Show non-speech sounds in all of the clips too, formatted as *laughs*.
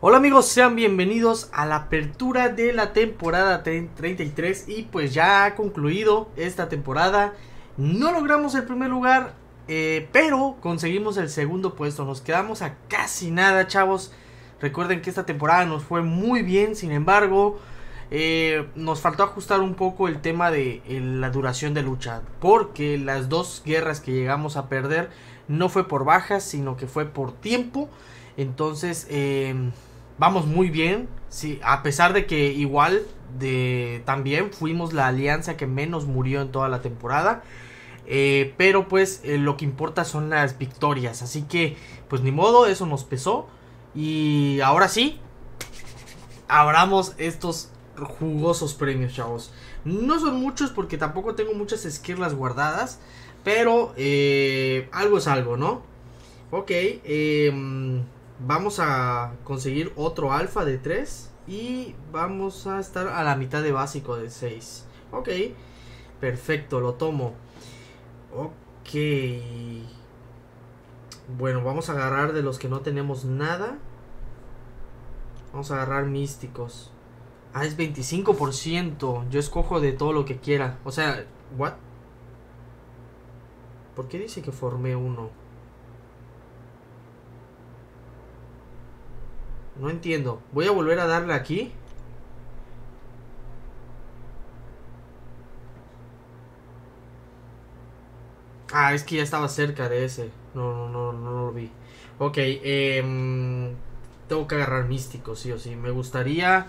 Hola amigos, sean bienvenidos a la apertura de la temporada 33 y pues ya ha concluido esta temporada. No logramos el primer lugar, eh, pero conseguimos el segundo puesto. Nos quedamos a casi nada, chavos. Recuerden que esta temporada nos fue muy bien, sin embargo, eh, nos faltó ajustar un poco el tema de la duración de lucha. Porque las dos guerras que llegamos a perder no fue por bajas, sino que fue por tiempo. Entonces, eh, vamos muy bien. Sí, a pesar de que igual de también fuimos la alianza que menos murió en toda la temporada. Eh, pero pues eh, lo que importa son las victorias. Así que pues ni modo, eso nos pesó. Y ahora sí, abramos estos jugosos premios, chavos. No son muchos porque tampoco tengo muchas esquirlas guardadas. Pero eh, algo es algo, ¿no? Ok, eh, Vamos a conseguir otro alfa de 3. Y vamos a estar a la mitad de básico de 6. Ok. Perfecto, lo tomo. Ok. Bueno, vamos a agarrar de los que no tenemos nada. Vamos a agarrar místicos. Ah, es 25%. Yo escojo de todo lo que quiera. O sea, ¿what? ¿Por qué dice que formé uno? No entiendo. Voy a volver a darle aquí. Ah, es que ya estaba cerca de ese. No, no, no, no lo vi. Ok, eh, tengo que agarrar místico, sí o sí. Me gustaría...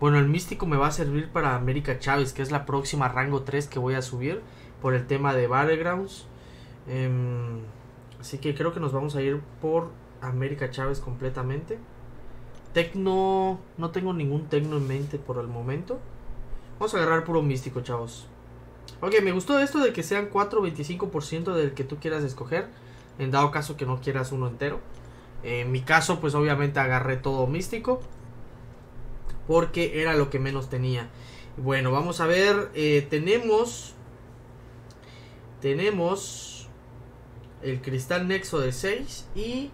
Bueno, el místico me va a servir para América Chávez, que es la próxima rango 3 que voy a subir por el tema de Battlegrounds. Eh, así que creo que nos vamos a ir por América Chávez completamente. Tecno. No tengo ningún tecno en mente por el momento. Vamos a agarrar puro místico, chavos. Ok, me gustó esto de que sean 4 25% del que tú quieras escoger. En dado caso que no quieras uno entero. En mi caso, pues obviamente agarré todo místico. Porque era lo que menos tenía. Bueno, vamos a ver. Eh, tenemos. Tenemos. El cristal nexo de 6. Y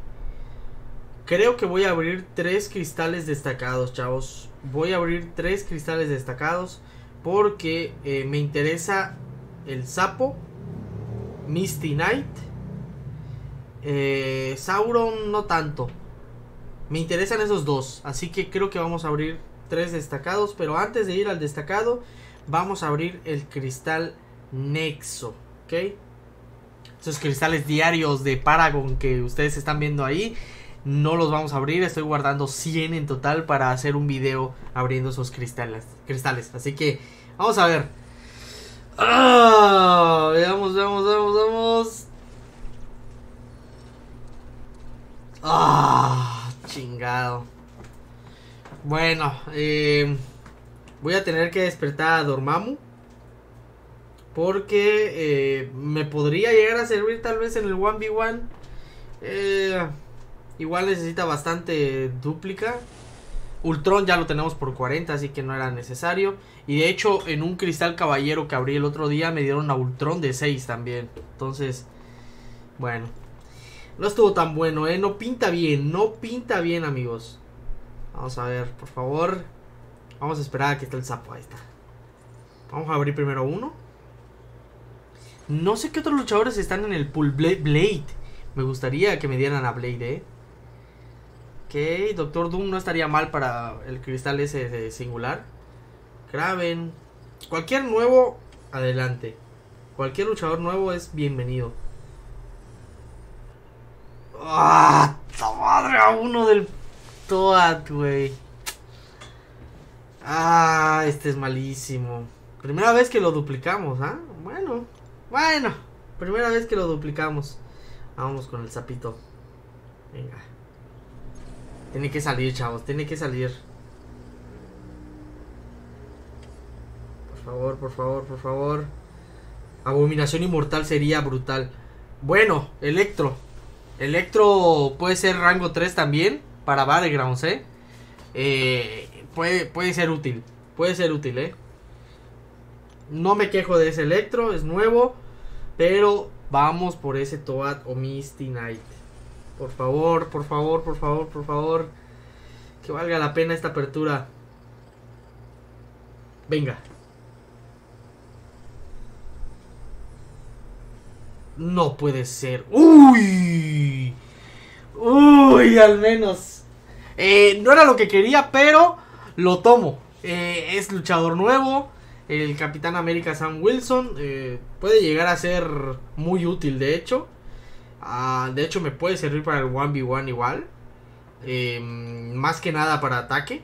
Creo que voy a abrir tres cristales destacados, chavos. Voy a abrir tres cristales destacados porque eh, me interesa el sapo, Misty Knight, eh, Sauron no tanto. Me interesan esos dos, así que creo que vamos a abrir tres destacados. Pero antes de ir al destacado, vamos a abrir el cristal Nexo, ¿ok? Esos cristales diarios de Paragon que ustedes están viendo ahí no los vamos a abrir, estoy guardando 100 en total para hacer un video abriendo esos cristales. cristales. Así que vamos a ver. Ah, veamos, veamos, veamos, veamos. Ah, chingado. Bueno, eh, voy a tener que despertar a Dormammu. Porque eh, me podría llegar a servir tal vez en el 1v1. Eh, Igual necesita bastante dúplica. Ultron ya lo tenemos por 40, así que no era necesario. Y de hecho, en un cristal caballero que abrí el otro día, me dieron a Ultron de 6 también. Entonces, bueno. No estuvo tan bueno, ¿eh? No pinta bien, no pinta bien, amigos. Vamos a ver, por favor. Vamos a esperar a que esté el sapo. Ahí está. Vamos a abrir primero uno. No sé qué otros luchadores están en el pool Blade. Me gustaría que me dieran a Blade, ¿eh? Ok, Doctor Doom no estaría mal para el cristal ese singular. Kraven. Cualquier nuevo, adelante. Cualquier luchador nuevo es bienvenido. ¡Ah! madre! A uno del Toad, güey. Ah, este es malísimo. Primera vez que lo duplicamos, ¿ah? Bueno, bueno. Primera vez que lo duplicamos. Vamos con el sapito. Venga. Tiene que salir, chavos. Tiene que salir. Por favor, por favor, por favor. Abominación inmortal sería brutal. Bueno, Electro. Electro puede ser rango 3 también. Para Battlegrounds, ¿eh? ¿eh? puede, puede ser útil. Puede ser útil, ¿eh? No me quejo de ese Electro. Es nuevo. Pero vamos por ese Toad o Misty Knight. Por favor, por favor, por favor, por favor. Que valga la pena esta apertura. Venga. No puede ser. ¡Uy! ¡Uy! Al menos. Eh, no era lo que quería, pero lo tomo. Eh, es luchador nuevo. El Capitán América Sam Wilson. Eh, puede llegar a ser muy útil, de hecho. Ah, de hecho, me puede servir para el 1v1 igual. más que nada para ataque.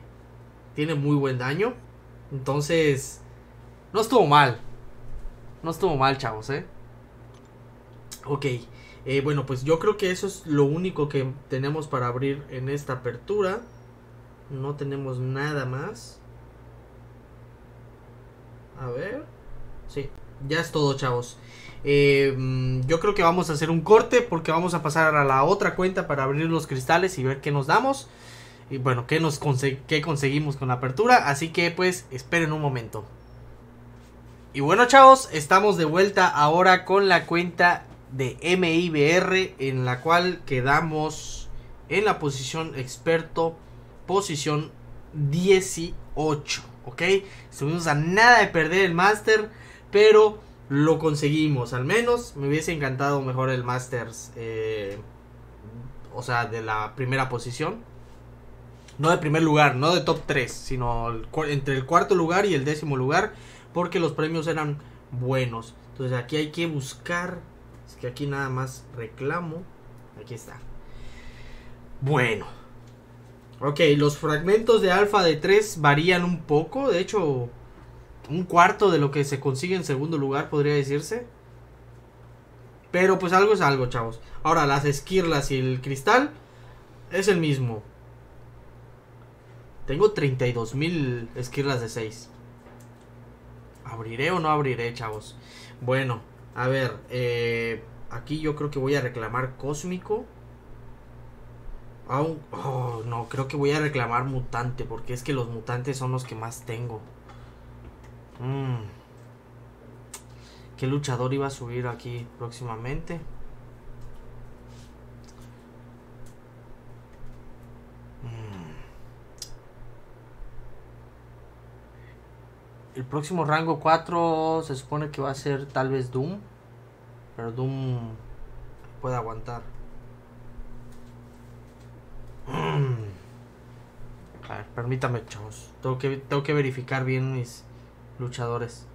Tiene muy buen daño. Entonces, no estuvo mal. No estuvo mal, chavos, ¿eh? Ok, eh, bueno, pues yo creo que eso es lo único que tenemos para abrir en esta apertura. No tenemos nada más. A ver. Sí, ya es todo, chavos. Eh, yo creo que vamos a hacer un corte porque vamos a pasar a la otra cuenta para abrir los cristales y ver qué nos damos. Y bueno, qué, nos qué conseguimos con la apertura. Así que pues esperen un momento. Y bueno chavos, estamos de vuelta ahora con la cuenta de MIBR en la cual quedamos en la posición experto, posición 18, ¿ok? Estuvimos a nada de perder el Master, pero lo conseguimos, al menos me hubiese encantado mejor el Masters, eh, o sea, de la primera posición. No de primer lugar, no de top 3, sino entre el cuarto lugar y el décimo lugar, porque los premios eran buenos. Entonces aquí hay que buscar es que aquí nada más reclamo. Aquí está. Bueno. Ok, los fragmentos de alfa de 3 varían un poco. De hecho, un cuarto de lo que se consigue en segundo lugar, podría decirse. Pero pues algo es algo, chavos. Ahora, las esquirlas y el cristal es el mismo. Tengo 32.000 esquirlas de 6. ¿Abriré o no abriré, chavos? Bueno, a ver, eh, aquí yo creo que voy a reclamar cósmico. Aún, oh, no, creo que voy a reclamar mutante, porque es que los mutantes son los que más tengo. Mm. ¿Qué luchador iba a subir aquí próximamente? Mm. El próximo rango 4 se supone que va a ser tal vez Doom. Pero Doom puede aguantar. Mm. A ver, permítame, chavos. Tengo que, tengo que verificar bien mis luchadores.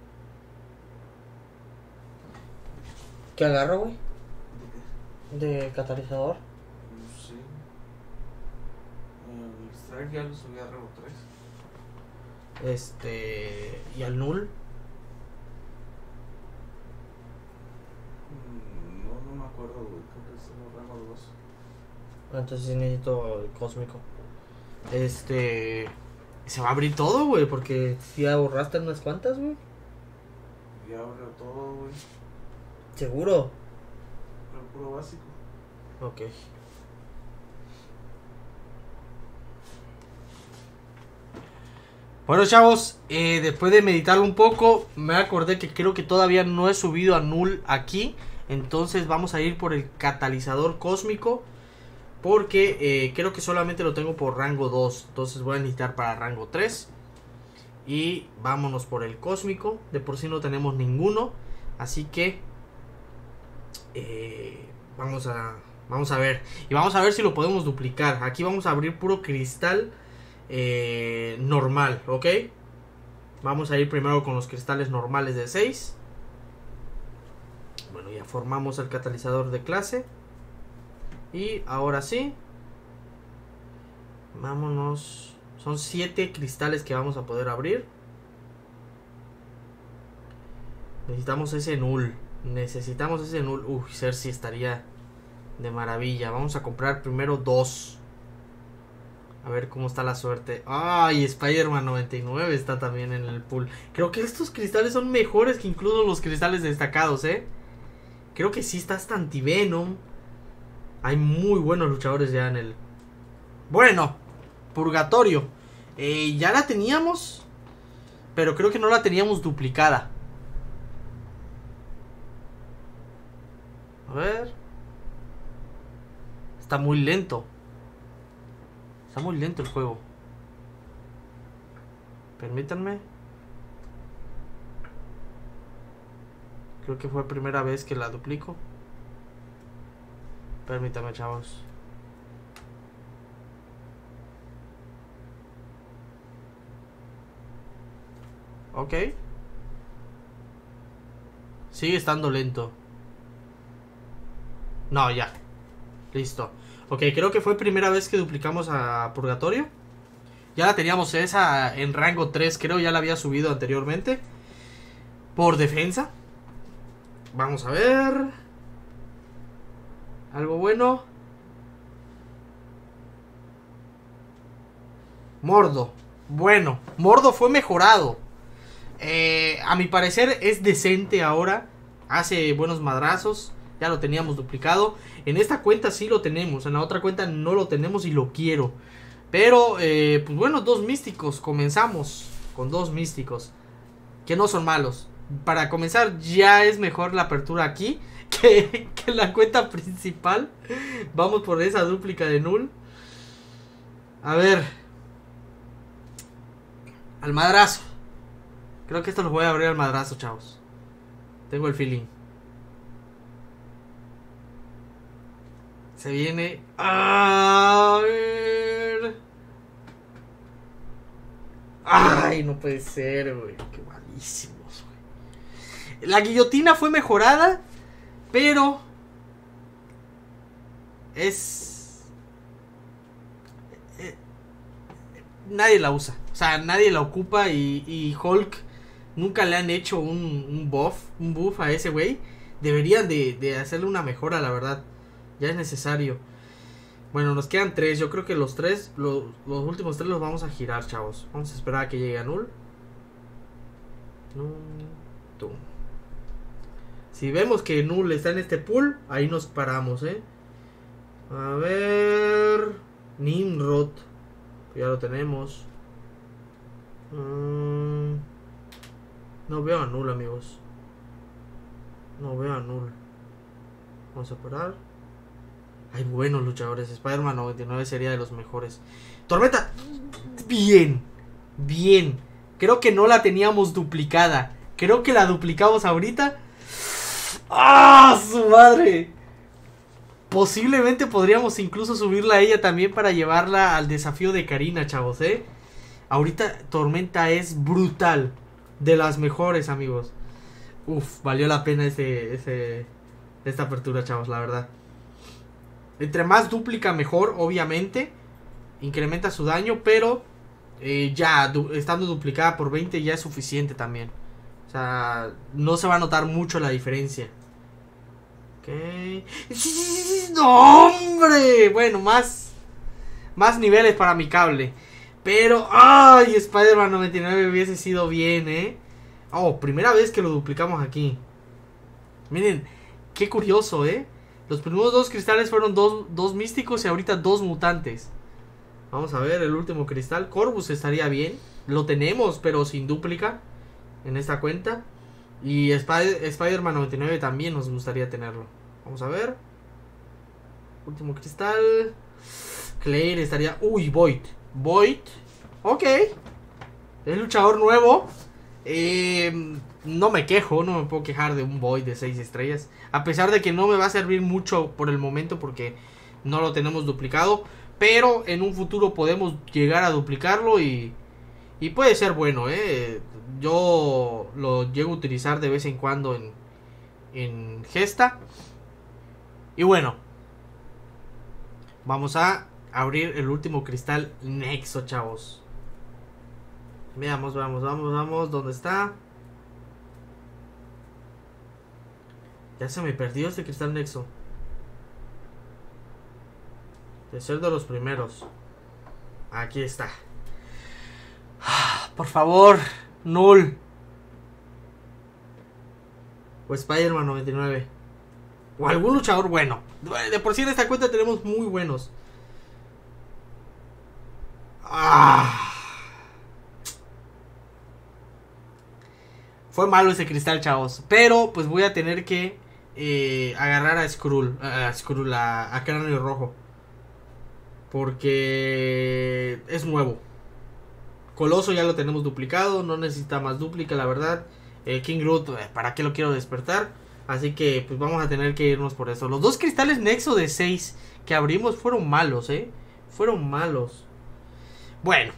¿Qué agarro, güey? ¿De catalizador? Sí. El strike ya lo subí a rango 3. Este. ¿Y al null? Entonces sí necesito el cósmico. Este. Se va a abrir todo, güey, porque si ya borraste unas cuantas, güey. Ya abrió todo, güey. ¿Seguro? El puro básico. Ok. Bueno, chavos, eh, después de meditarlo un poco, me acordé que creo que todavía no he subido a Null aquí. Entonces vamos a ir por el catalizador cósmico. Porque eh, creo que solamente lo tengo por rango 2. Entonces voy a necesitar para rango 3. Y vámonos por el cósmico. De por sí no tenemos ninguno. Así que eh, vamos a vamos a ver. Y vamos a ver si lo podemos duplicar. Aquí vamos a abrir puro cristal eh, normal. ¿Ok? Vamos a ir primero con los cristales normales de 6. Bueno, ya formamos el catalizador de clase. Y ahora sí. Vámonos. Son 7 cristales que vamos a poder abrir. Necesitamos ese null. Necesitamos ese null. Uy, Cersei estaría de maravilla. Vamos a comprar primero dos. A ver cómo está la suerte. Ay, Spider-Man 99 está también en el pool. Creo que estos cristales son mejores que incluso los cristales destacados, ¿eh? Creo que sí está hasta anti-venom. Hay muy buenos luchadores ya en el... Bueno, Purgatorio. Eh, ya la teníamos. Pero creo que no la teníamos duplicada. A ver. Está muy lento. Está muy lento el juego. Permítanme. Creo que fue primera vez que la duplico. Permítame, chavos. Ok. Sigue estando lento. No, ya. Listo. Ok, creo que fue primera vez que duplicamos a Purgatorio. Ya la teníamos esa en rango 3, creo, ya la había subido anteriormente. Por defensa. Vamos a ver. Algo bueno. Mordo. Bueno, Mordo fue mejorado. Eh, a mi parecer es decente ahora. Hace buenos madrazos. Ya lo teníamos duplicado. En esta cuenta sí lo tenemos. En la otra cuenta no lo tenemos y lo quiero. Pero, eh, pues bueno, dos místicos. Comenzamos con dos místicos. Que no son malos. Para comenzar, ya es mejor la apertura aquí *laughs* que, que la cuenta principal. Vamos por esa dúplica de null. A ver. Al madrazo. Creo que esto lo voy a abrir al madrazo, chavos. Tengo el feeling. Se viene. A ver. Ay, no puede ser, güey. Qué malísimos, güey. La guillotina fue mejorada, pero. Es. eh, Nadie la usa. O sea, nadie la ocupa y, y Hulk nunca le han hecho un, un buff, un buff a ese güey. Deberían de, de hacerle una mejora, la verdad. Ya es necesario. Bueno, nos quedan tres. Yo creo que los tres, los, los últimos tres los vamos a girar, chavos. Vamos a esperar a que llegue a Null. Null, tum. Si vemos que Null está en este pool, ahí nos paramos, ¿eh? A ver... Nimrod. Ya lo tenemos. Mm, no veo a Null, amigos. No veo a Null. Vamos a parar. Hay buenos luchadores. Spider-Man 99 sería de los mejores. Tormenta. Bien. Bien. Creo que no la teníamos duplicada. Creo que la duplicamos ahorita. ¡Ah! ¡Su madre! Posiblemente podríamos incluso subirla a ella también para llevarla al desafío de Karina, chavos, ¿eh? Ahorita Tormenta es brutal. De las mejores, amigos. Uf, valió la pena ese, ese, esta apertura, chavos, la verdad. Entre más duplica mejor, obviamente. Incrementa su daño, pero eh, ya estando duplicada por 20 ya es suficiente también. O sea, no se va a notar mucho la diferencia. Ok. ¡No, hombre! Bueno, más. Más niveles para mi cable. Pero, ¡ay! Spider-Man 99 hubiese sido bien, ¿eh? Oh, primera vez que lo duplicamos aquí. Miren, qué curioso, ¿eh? Los primeros dos cristales fueron dos, dos místicos y ahorita dos mutantes. Vamos a ver el último cristal. Corvus estaría bien. Lo tenemos, pero sin dúplica. En esta cuenta. Y Spider- Spider-Man 99 también nos gustaría tenerlo. Vamos a ver. Último cristal. Claire estaría. Uy, Void. Void. Ok. Es luchador nuevo. Eh, no me quejo, no me puedo quejar de un Void de 6 estrellas. A pesar de que no me va a servir mucho por el momento porque no lo tenemos duplicado. Pero en un futuro podemos llegar a duplicarlo y, y puede ser bueno. ¿eh? Yo lo llego a utilizar de vez en cuando en, en Gesta. Y bueno, vamos a abrir el último cristal Nexo, chavos. Veamos, vamos, vamos, vamos. ¿Dónde está? Ya se me perdió este cristal Nexo. De ser de los primeros. Aquí está. Por favor, Null. O Spider-Man 99. O algún luchador bueno. De por sí en esta cuenta tenemos muy buenos. Ah. Fue malo ese cristal, chavos. Pero pues voy a tener que eh, agarrar a Skrull. A Skrull, a, a Cráneo Rojo. Porque es nuevo. Coloso ya lo tenemos duplicado, no necesita más duplica, la verdad. Eh, King Groot, eh, ¿para qué lo quiero despertar? Así que pues vamos a tener que irnos por eso. Los dos cristales Nexo de 6 que abrimos fueron malos, ¿eh? Fueron malos. Bueno.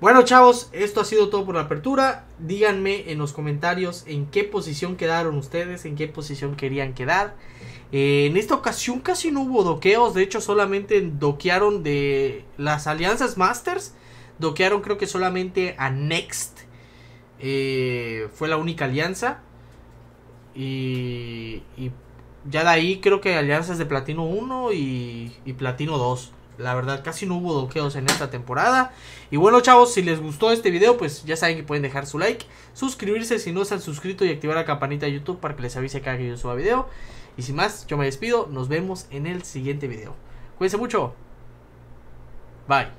Bueno chavos, esto ha sido todo por la apertura. Díganme en los comentarios en qué posición quedaron ustedes, en qué posición querían quedar. Eh, en esta ocasión casi no hubo doqueos, de hecho solamente doquearon de las alianzas Masters. Doquearon creo que solamente a Next. Eh, fue la única alianza. Y, y, ya de ahí creo que alianzas de Platino 1 y, y Platino 2. La verdad, casi no hubo doqueos en esta temporada. Y bueno, chavos, si les gustó este video, pues ya saben que pueden dejar su like, suscribirse si no se han suscrito y activar la campanita de YouTube para que les avise cada que yo suba video. Y sin más, yo me despido. Nos vemos en el siguiente video. Cuídense mucho. Bye.